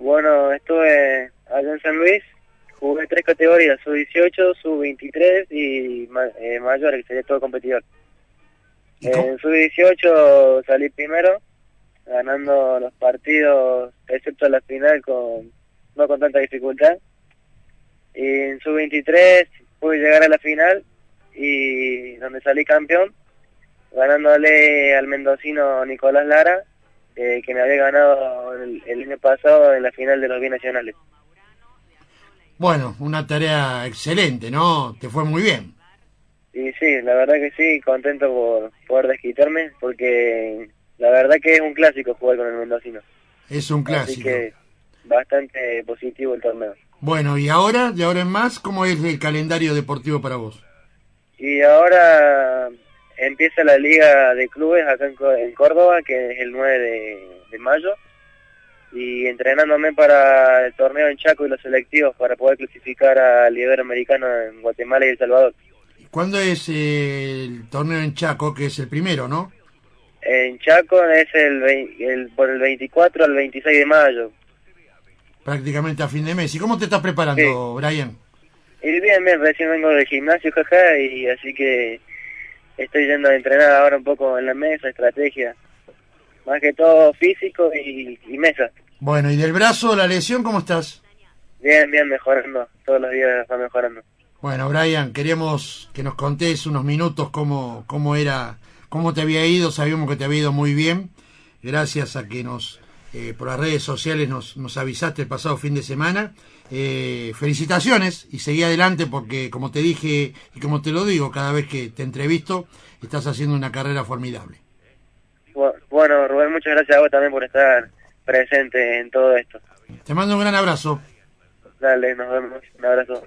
Bueno, estuve allá en San Luis, jugué tres categorías, sub-18, sub-23 y ma- eh, mayor, que sería todo competidor. ¿Y En sub-18 salí primero, ganando los partidos, excepto la final, con no con tanta dificultad. Y en sub-23 pude llegar a la final, y donde salí campeón, ganándole al mendocino Nicolás Lara, eh, que me había ganado el, el año pasado en la final de los binacionales. Bueno, una tarea excelente, ¿no? Te fue muy bien. Y sí, la verdad que sí, contento por poder desquitarme, porque la verdad que es un clásico jugar con el mendocino. Es un Así clásico. que bastante positivo el torneo. Bueno, y ahora, de ahora en más, ¿cómo es el calendario deportivo para vos? Y ahora empieza la liga de clubes acá en, en Córdoba, que es el 9 de, de mayo, y entrenándome para el torneo en Chaco y los selectivos para poder clasificar al Iberoamericano en Guatemala y El Salvador. ¿Cuándo es eh, el torneo en Chaco, que es el primero, no? En Chaco es el, el por el 24 al 26 de mayo. Prácticamente a fin de mes. ¿Y cómo te estás preparando, Brian? Y bien, bien, recién vengo del gimnasio, jaja, y así que estoy yendo a entrenar ahora un poco en la mesa, estrategia. Más que todo físico y, y mesa. Bueno, ¿y del brazo, la lesión, cómo estás? Bien, bien, mejorando. Todos los días va mejorando. Bueno, Brian, queríamos que nos contés unos minutos cómo, cómo era, cómo te había ido. Sabíamos que te había ido muy bien. Gracias a que nos, eh, por las redes sociales nos, nos avisaste el pasado fin de semana. Eh, felicitaciones y seguí adelante porque, como te dije y como te lo digo cada vez que te entrevisto, estás haciendo una carrera formidable. Bu- Bueno, Rubén, muchas gracias a vos también por estar presente en todo esto. Te mando un gran abrazo. Dale, nos vemos. Un abrazo.